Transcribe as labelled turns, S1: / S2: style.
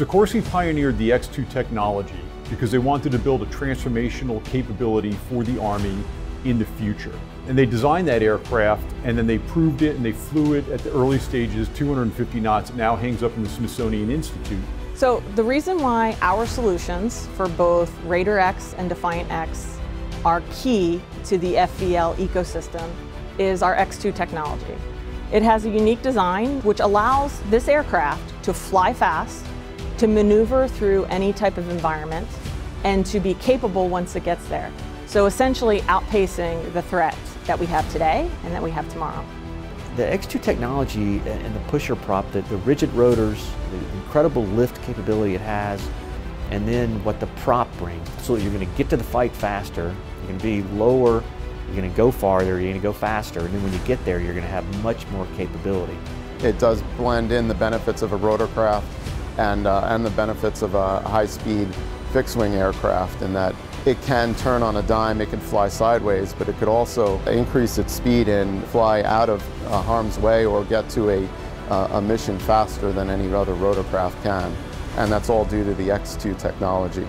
S1: Sikorsky pioneered the X2 technology because they wanted to build a transformational capability for the Army in the future. And they designed that aircraft and then they proved it and they flew it at the early stages, 250 knots. It now hangs up in the Smithsonian Institute.
S2: So the reason why our solutions for both Raider X and Defiant X are key to the FVL ecosystem is our X2 technology. It has a unique design which allows this aircraft to fly fast, to maneuver through any type of environment, and to be capable once it gets there. So essentially outpacing the threat that we have today and that we have tomorrow.
S3: The X2 technology and the pusher prop, the, the rigid rotors, the incredible lift capability it has, and then what the prop brings. So you're going to get to the fight faster, you're going to be lower, you're going to go farther, you're going to go faster, and then when you get there, you're going to have much more capability.
S4: It does blend in the benefits of a rotorcraft and, uh, and the benefits of a high-speed fixed-wing aircraft in that it can turn on a dime, it can fly sideways, but it could also increase its speed and fly out of uh, harm's way or get to a, uh, a mission faster than any other rotorcraft can. And that's all due to the X2 technology.